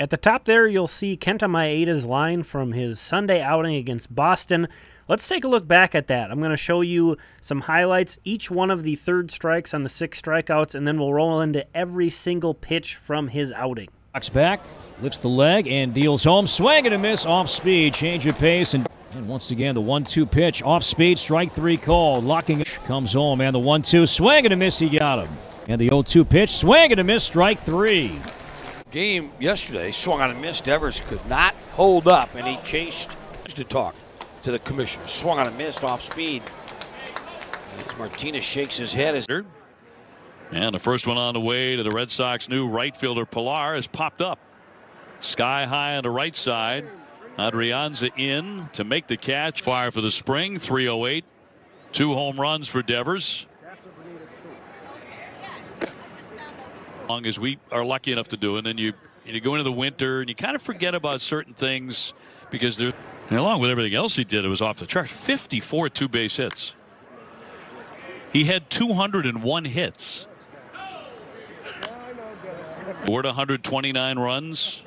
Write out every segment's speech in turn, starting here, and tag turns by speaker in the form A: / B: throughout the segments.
A: At the top there, you'll see Kenta Maeda's line from his Sunday outing against Boston. Let's take a look back at that. I'm going to show you some highlights, each one of the third strikes on the six strikeouts, and then we'll roll into every single pitch from his outing.
B: Box back, lifts the leg, and deals home. Swing and a miss off speed, change of pace, and, and once again the one-two pitch off speed, strike three call. Locking comes home, and the one-two swing and a miss, he got him. And the 0-2 pitch, swing and a miss, strike three
C: game yesterday, swung on a miss. Devers could not hold up, and he chased to talk to the commissioner. Swung on a miss off speed. As Martinez shakes his head. As
D: and the first one on the way to the Red Sox new right fielder Pillar has popped up. Sky high on the right side. Adrianza in to make the catch. Fire for the spring. 308. Two home runs for Devers. Long as we are lucky enough to do. And then you you go into the winter and you kind of forget about certain things because they're along with everything else he did, it was off the charts. 54 two base hits. He had 201 hits. Scored 129 runs.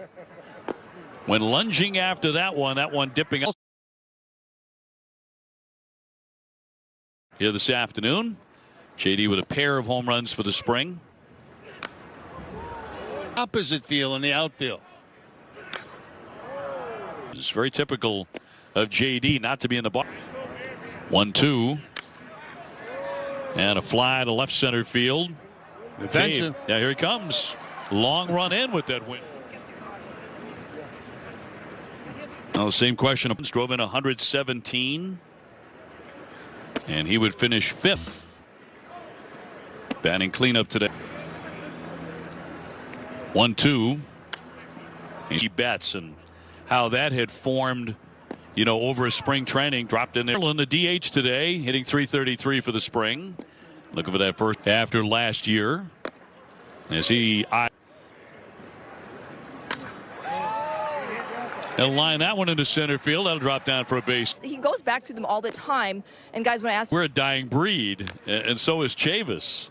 D: When lunging after that one, that one dipping up. Here this afternoon, JD with a pair of home runs for the spring
E: opposite field in the outfield.
D: It's very typical of JD not to be in the box. One two. And a fly to left center field.
E: Attention.
D: Yeah, here he comes. Long run in with that win. Now the same question. Drove in 117. And he would finish fifth. Batting cleanup today. One two. He bets and how that had formed, you know, over a spring training. Dropped in there in the DH today, hitting 333 for the spring. Looking for that first after last year. As he I He'll line that one into center field. That'll drop down for a base.
F: He goes back to them all the time. And guys, when I ask,
D: we're a dying breed, and so is Chavis.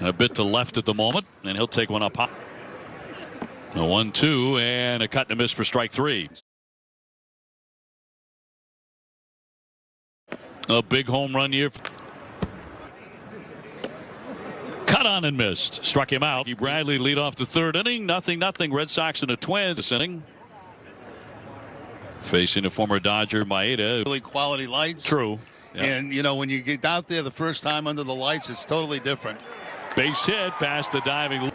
D: A bit to left at the moment, and he'll take one up high. A one two and a cut and a miss for strike three. A big home run here. Cut on and missed. Struck him out. Bradley lead off the third inning. Nothing, nothing. Red Sox and the Twins this inning. Facing a former Dodger, Maeda.
E: Really quality lights.
D: True.
E: Yep. And, you know, when you get out there the first time under the lights, it's totally different.
D: Base hit past the diving.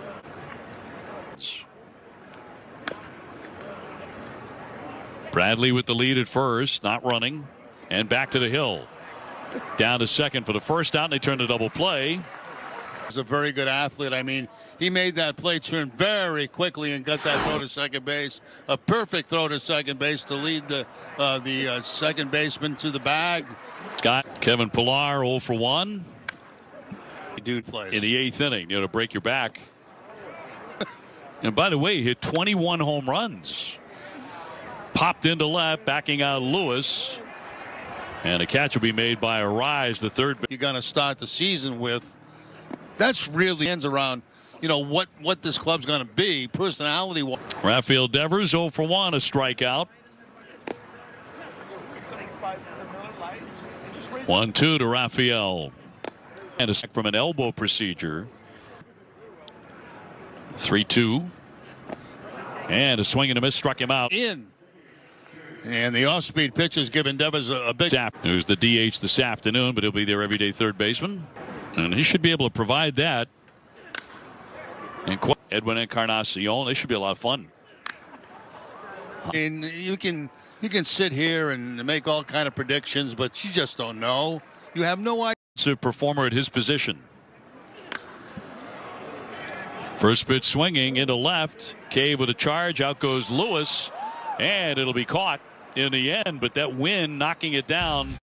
D: Bradley with the lead at first, not running, and back to the hill. Down to second for the first out, and they turn to double play.
E: He's a very good athlete. I mean, he made that play turn very quickly and got that throw to second base. A perfect throw to second base to lead the uh, the uh, second baseman to the bag.
D: Scott Kevin Pillar 0 for 1.
E: Dude plays.
D: In the eighth inning, you know, to break your back. and by the way, he hit 21 home runs. Popped into left, backing out Lewis. And a catch will be made by Arraez, the third.
E: You're going to start the season with. That's really ends around, you know, what, what this club's going to be, personality wise.
D: Rafael Devers 0 for 1, a strikeout. 1 2 to Rafael. And a sec from an elbow procedure. 3 2. And a swing and a miss struck him out.
E: In. And the off-speed pitch has given Devers a, a big.
D: Who's the DH this afternoon, but he'll be their everyday third baseman, and he should be able to provide that. And Edwin Encarnacion, they should be a lot of fun.
E: And you can you can sit here and make all kind of predictions, but you just don't know. You have no idea.
D: It's a performer at his position. First pitch swinging into left. Cave with a charge. Out goes Lewis. And it'll be caught in the end, but that wind knocking it down